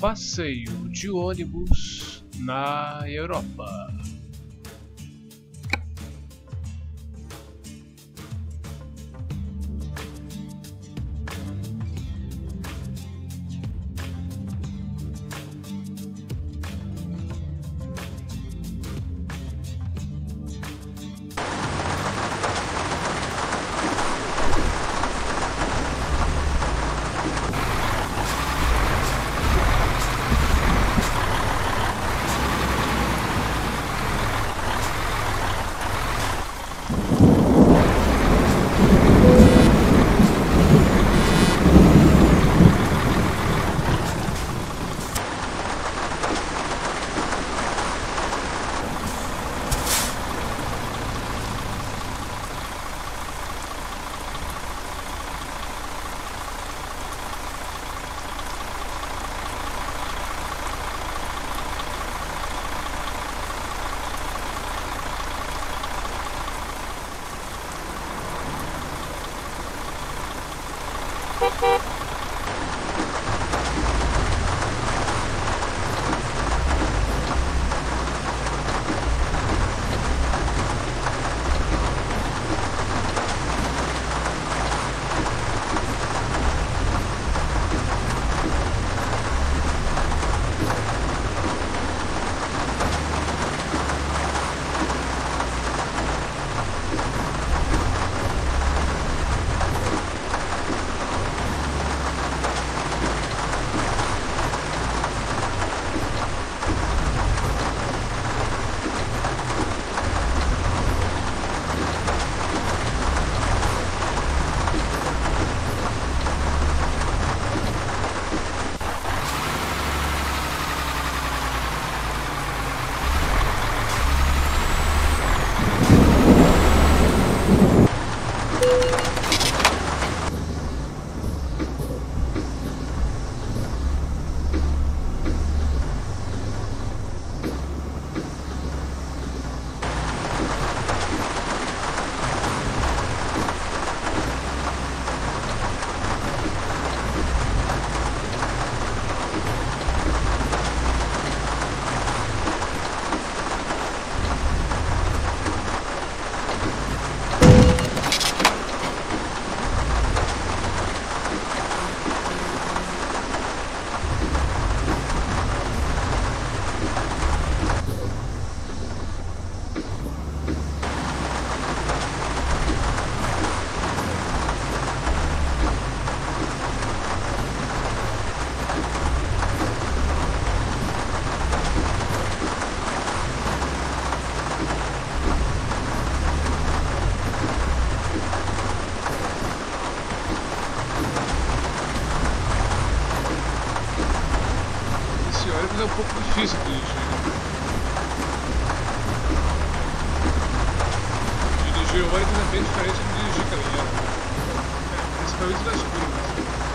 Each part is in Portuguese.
passeio de ônibus na Europa. É, principalmente nas curvas.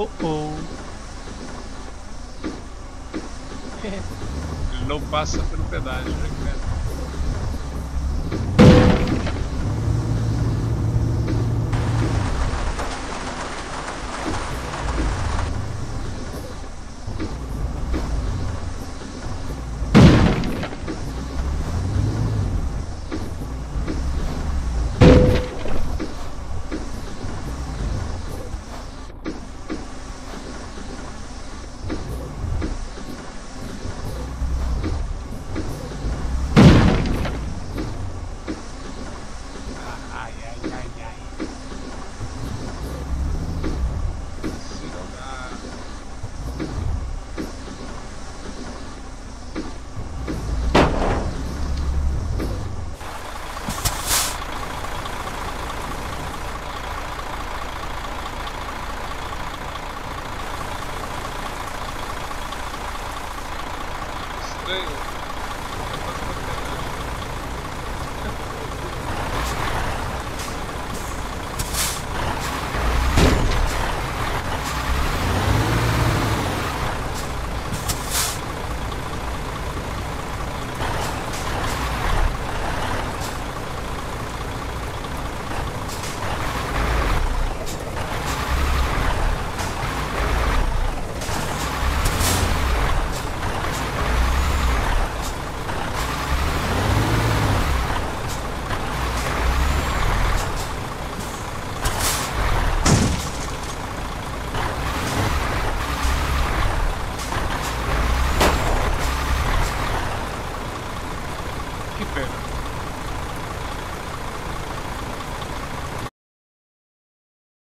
Oh oh. Ele não passa pelo pedágio, né, cara? Estranho.